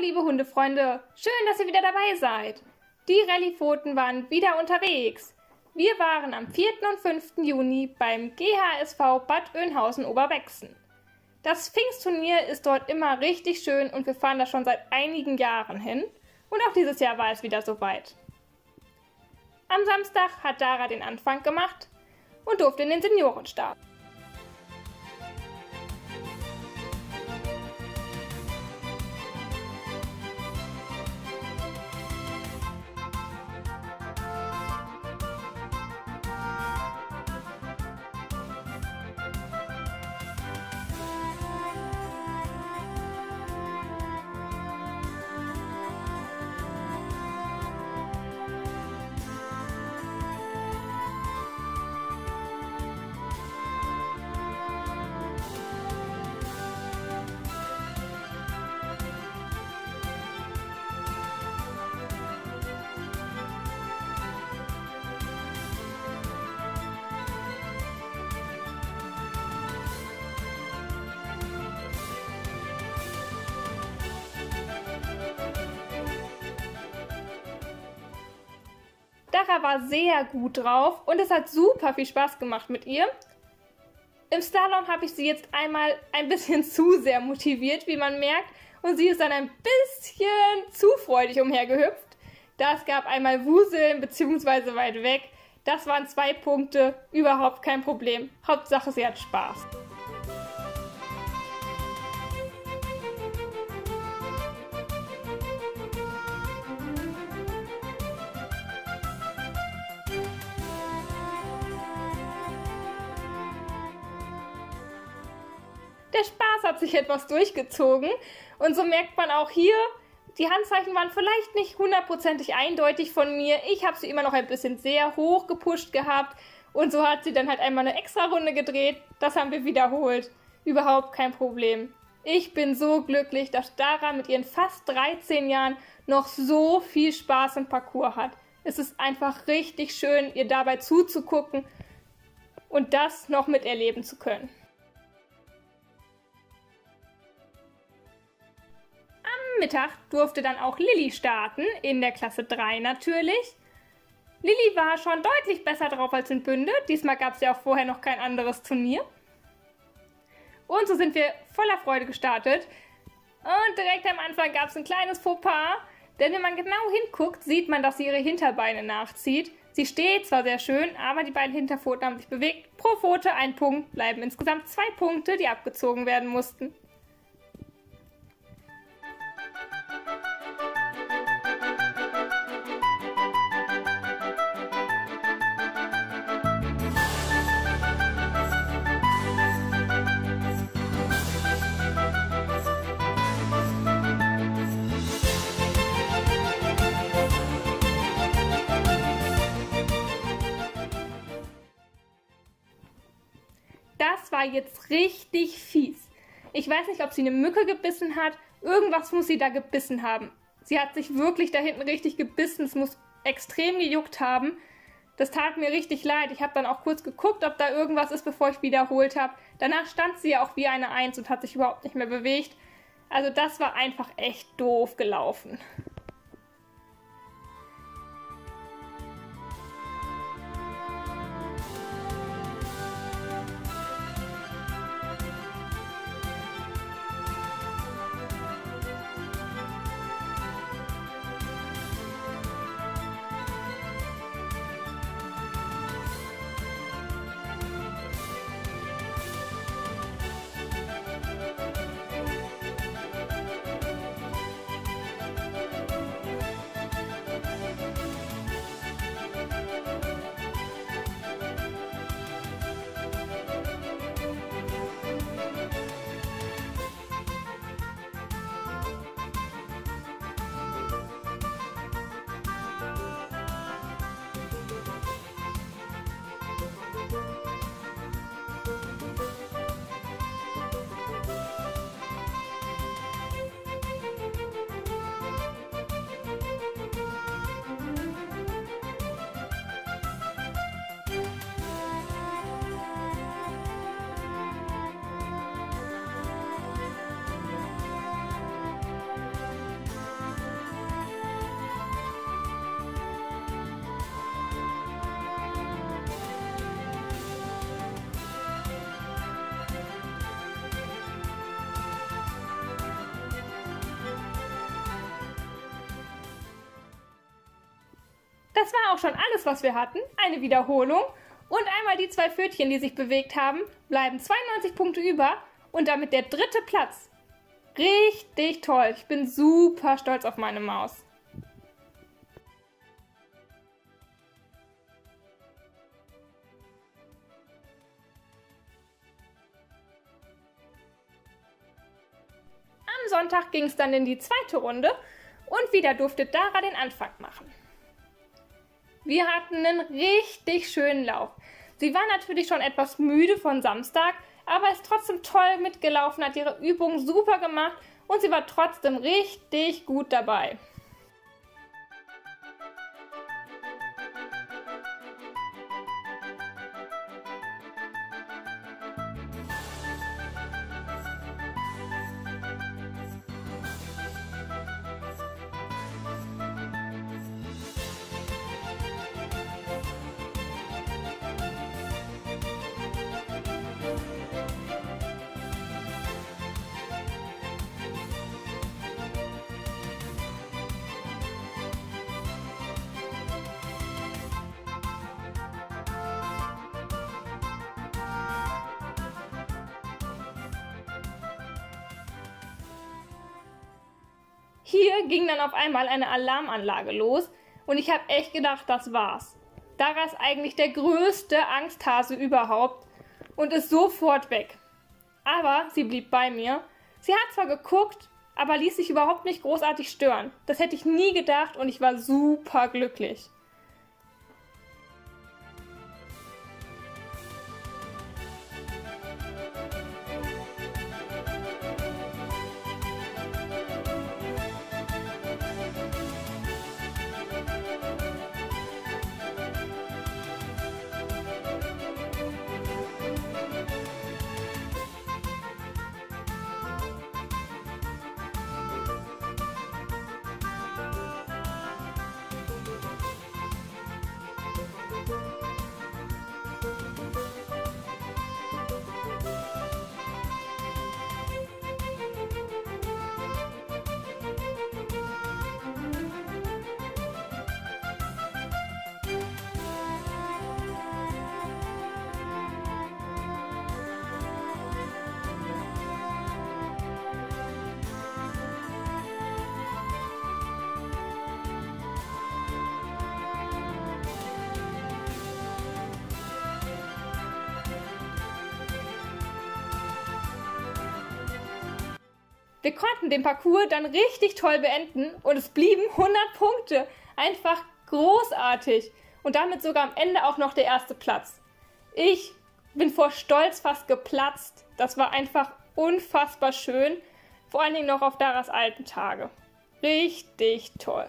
Liebe Hundefreunde, schön, dass ihr wieder dabei seid. Die Rallypfoten waren wieder unterwegs. Wir waren am 4. und 5. Juni beim GHSV Bad Oeynhausen-Oberwechsen. Das Pfingstturnier ist dort immer richtig schön und wir fahren da schon seit einigen Jahren hin. Und auch dieses Jahr war es wieder soweit. Am Samstag hat Dara den Anfang gemacht und durfte in den Seniorenstab. Dara war sehr gut drauf und es hat super viel Spaß gemacht mit ihr. Im Slalom habe ich sie jetzt einmal ein bisschen zu sehr motiviert, wie man merkt, und sie ist dann ein bisschen zu freudig umhergehüpft. Das gab einmal Wuseln bzw. weit weg. Das waren zwei Punkte, überhaupt kein Problem. Hauptsache, sie hat Spaß. Der Spaß hat sich etwas durchgezogen. Und so merkt man auch hier, die Handzeichen waren vielleicht nicht hundertprozentig eindeutig von mir. Ich habe sie immer noch ein bisschen sehr hoch gepusht gehabt. Und so hat sie dann halt einmal eine extra Runde gedreht. Das haben wir wiederholt. Überhaupt kein Problem. Ich bin so glücklich, dass Dara mit ihren fast 13 Jahren noch so viel Spaß im Parcours hat. Es ist einfach richtig schön, ihr dabei zuzugucken und das noch miterleben zu können. Mittag durfte dann auch Lilly starten, in der Klasse 3 natürlich. Lilly war schon deutlich besser drauf als in Bünde. Diesmal gab es ja auch vorher noch kein anderes Turnier. Und so sind wir voller Freude gestartet. Und direkt am Anfang gab es ein kleines Fauxpas. Denn wenn man genau hinguckt, sieht man, dass sie ihre Hinterbeine nachzieht. Sie steht zwar sehr schön, aber die beiden Hinterpfoten haben sich bewegt. Pro Pfote ein Punkt, bleiben insgesamt zwei Punkte, die abgezogen werden mussten. Jetzt richtig fies. Ich weiß nicht, ob sie eine Mücke gebissen hat. Irgendwas muss sie da gebissen haben. Sie hat sich wirklich da hinten richtig gebissen. Es muss extrem gejuckt haben. Das tat mir richtig leid. Ich habe dann auch kurz geguckt, ob da irgendwas ist, bevor ich wiederholt habe. Danach stand sie ja auch wie eine Eins und hat sich überhaupt nicht mehr bewegt. Also das war einfach echt doof gelaufen. Das war auch schon alles, was wir hatten. Eine Wiederholung und einmal die zwei Pfötchen, die sich bewegt haben, bleiben 92 Punkte über und damit der dritte Platz. Richtig toll. Ich bin super stolz auf meine Maus. Am Sonntag ging es dann in die zweite Runde und wieder durfte Dara den Anfang machen. Wir hatten einen richtig schönen Lauf. Sie war natürlich schon etwas müde von Samstag, aber ist trotzdem toll mitgelaufen, hat ihre Übung super gemacht und sie war trotzdem richtig gut dabei. Hier ging dann auf einmal eine Alarmanlage los und ich habe echt gedacht, das war's. Dara ist eigentlich der größte Angsthase überhaupt und ist sofort weg. Aber sie blieb bei mir. Sie hat zwar geguckt, aber ließ sich überhaupt nicht großartig stören. Das hätte ich nie gedacht und ich war super glücklich. Wir konnten den Parcours dann richtig toll beenden und es blieben 100 Punkte. Einfach großartig. Und damit sogar am Ende auch noch der erste Platz. Ich bin vor Stolz fast geplatzt. Das war einfach unfassbar schön. Vor allen Dingen noch auf Daras alten Tage. Richtig toll.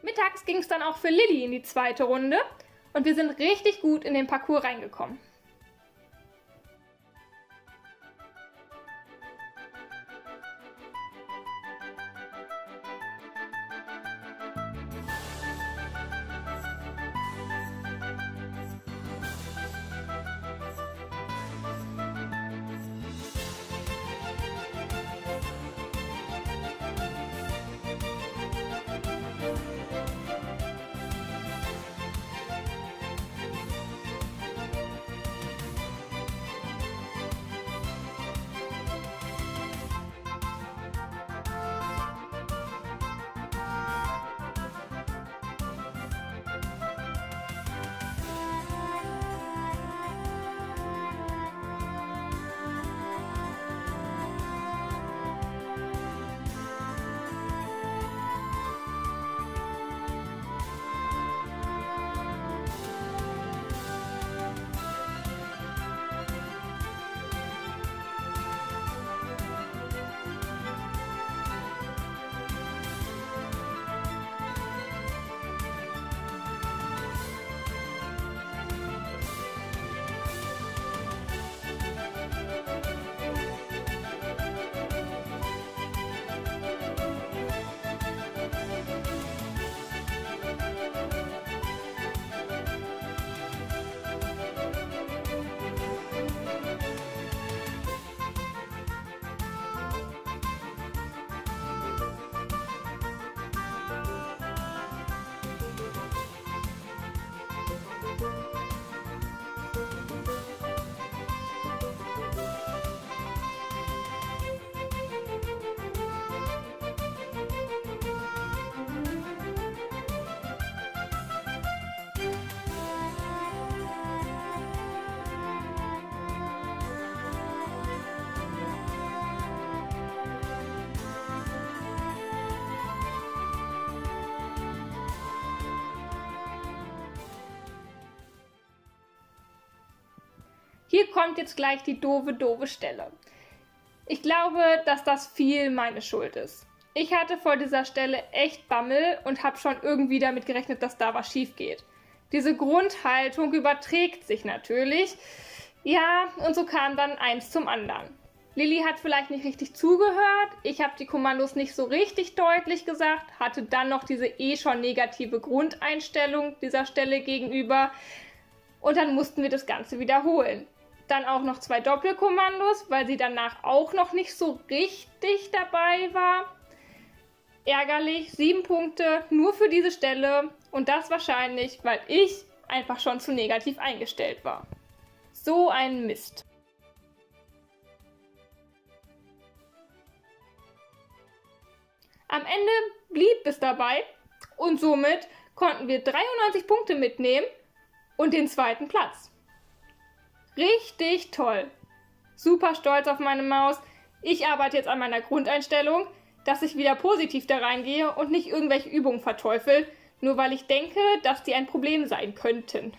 Mittags ging es dann auch für Lilly in die zweite Runde und wir sind richtig gut in den Parcours reingekommen. Hier kommt jetzt gleich die doofe, doofe Stelle. Ich glaube, dass das viel meine Schuld ist. Ich hatte vor dieser Stelle echt Bammel und habe schon irgendwie damit gerechnet, dass da was schief geht. Diese Grundhaltung überträgt sich natürlich. Ja, und so kam dann eins zum anderen. Lilly hat vielleicht nicht richtig zugehört, ich habe die Kommandos nicht so richtig deutlich gesagt, hatte dann noch diese eh schon negative Grundeinstellung dieser Stelle gegenüber und dann mussten wir das Ganze wiederholen. Dann auch noch zwei Doppelkommandos, weil sie danach auch noch nicht so richtig dabei war. Ärgerlich, sieben Punkte nur für diese Stelle und das wahrscheinlich, weil ich einfach schon zu negativ eingestellt war. So ein Mist. Am Ende blieb es dabei und somit konnten wir 93 Punkte mitnehmen und den zweiten Platz. Richtig toll. Super stolz auf meine Maus. Ich arbeite jetzt an meiner Grundeinstellung, dass ich wieder positiv da reingehe und nicht irgendwelche Übungen verteufel, nur weil ich denke, dass die ein Problem sein könnten.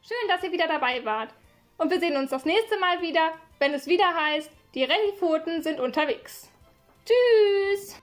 Schön, dass ihr wieder dabei wart. Und wir sehen uns das nächste Mal wieder, wenn es wieder heißt, die Rennpfoten sind unterwegs. Tschüss!